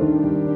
you.